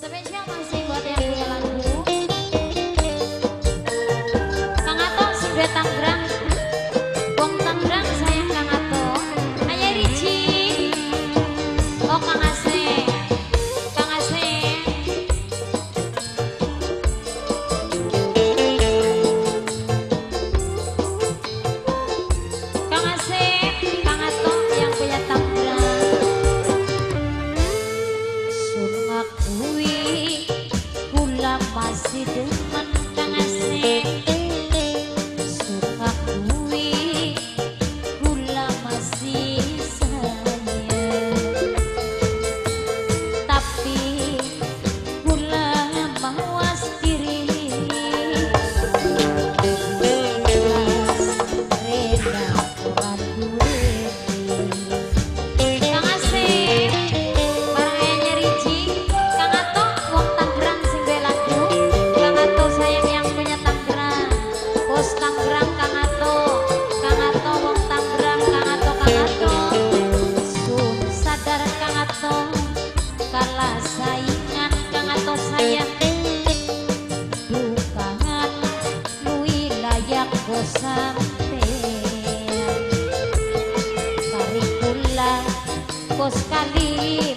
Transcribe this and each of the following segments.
The. sekali.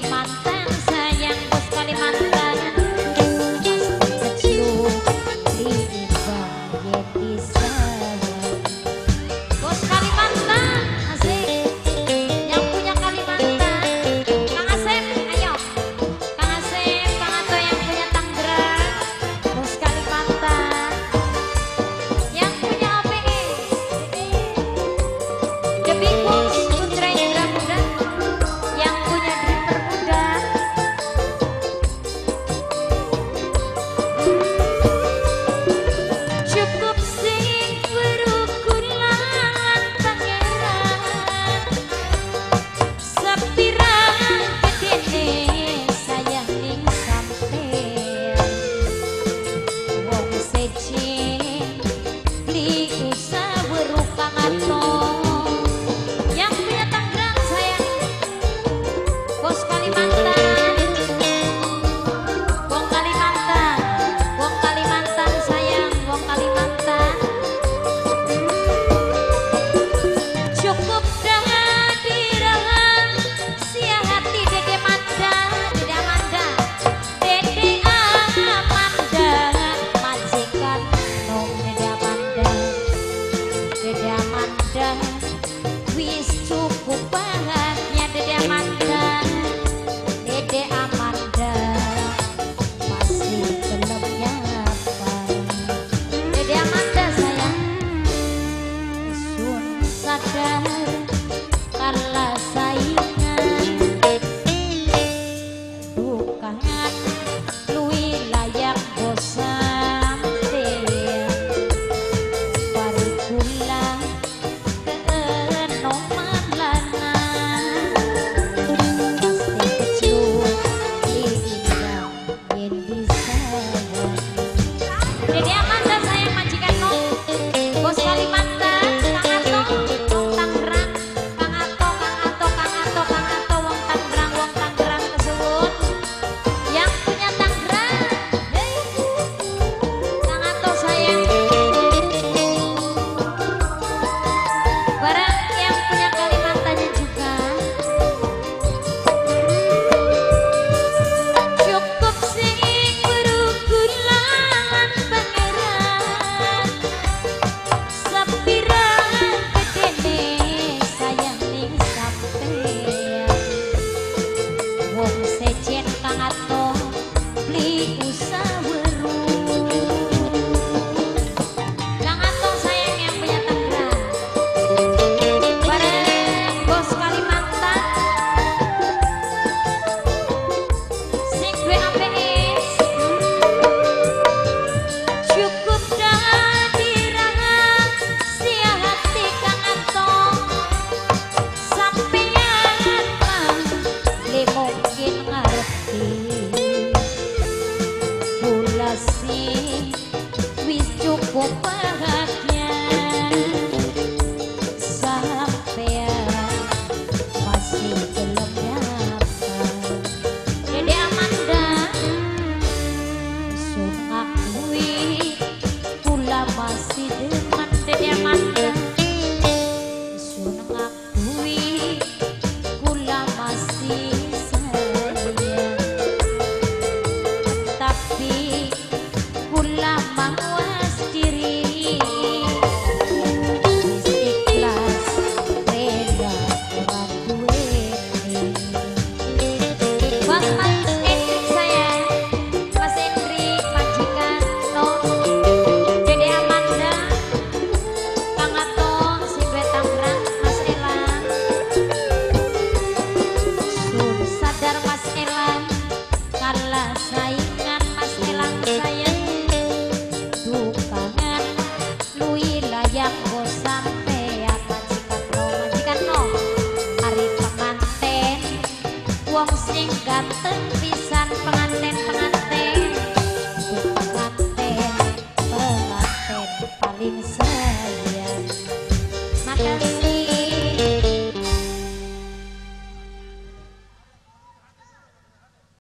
Yeah. Jadi karena bosan lana pasti consider sing ganteng bisa